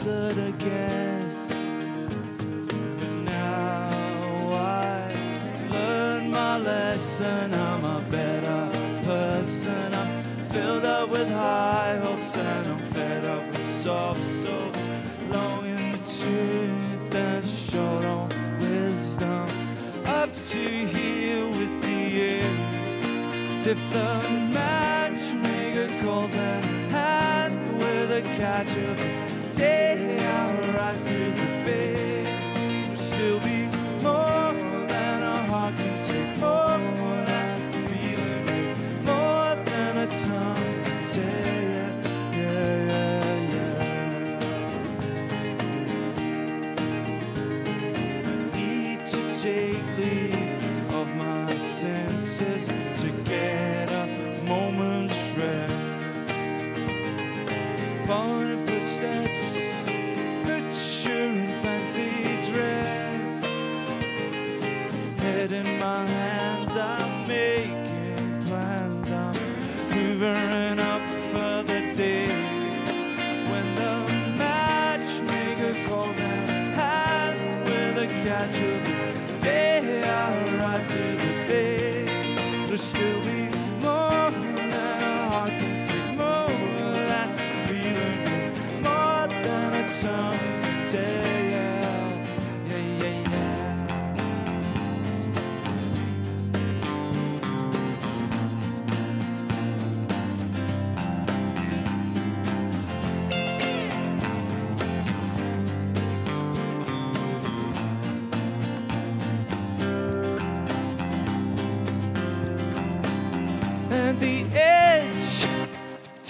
hazard a guess. Now I learned my lesson. I'm a better person. I'm filled up with high hopes and I'm fed up with soft souls. Longing truth and short on wisdom. Up to here with the end. If the matchmaker calls and hand with a catch of take leave of my senses to get a moment's rest. Following footsteps, picture in fancy dress. Head in my hand, I'm making plans. I'm hoovering up for the day when the matchmaker calls and with a catch to the day. There'll still be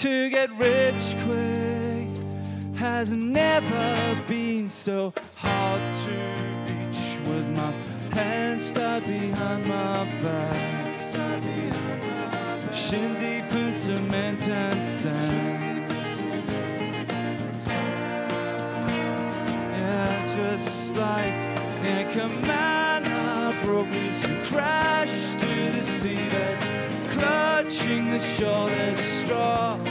to get rich quick has never been so hard to reach with my hands tied behind my back shin deep in cement and sand yeah just like in a command I broke loose and crashed to the seabed clutching the shortest straw.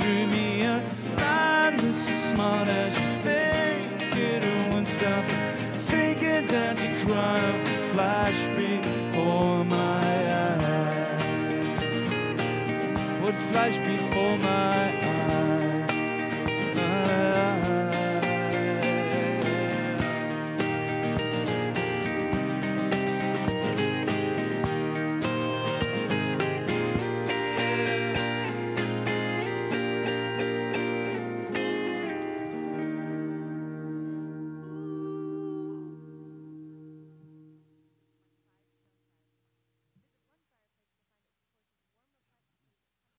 Threw me a line that's as smart as you think it won't stop sinking down to crime, flash before my eyes. Would flash before my eyes.